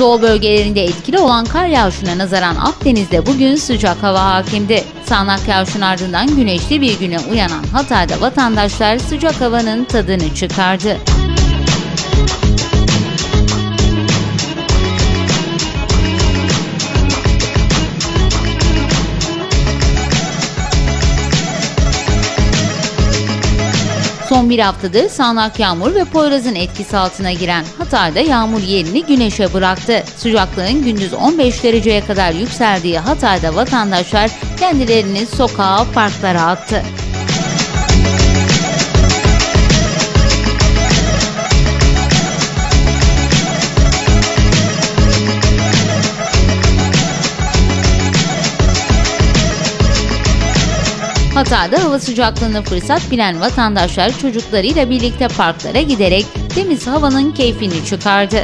Doğu bölgelerinde etkili olan kar yağışına nazaran Akdeniz'de bugün sıcak hava hakimdi. Sağnak yağışın ardından güneşli bir güne uyanan Hatay'da vatandaşlar sıcak havanın tadını çıkardı. Son bir haftadır sağanak yağmur ve Poyraz'ın etkisi altına giren Hatay'da yağmur yerini güneşe bıraktı. Sıcaklığın gündüz 15 dereceye kadar yükseldiği Hatay'da vatandaşlar kendilerini sokağa, parklara attı. Hatay'da hava sıcaklığını fırsat bilen vatandaşlar çocuklarıyla birlikte parklara giderek temiz havanın keyfini çıkardı.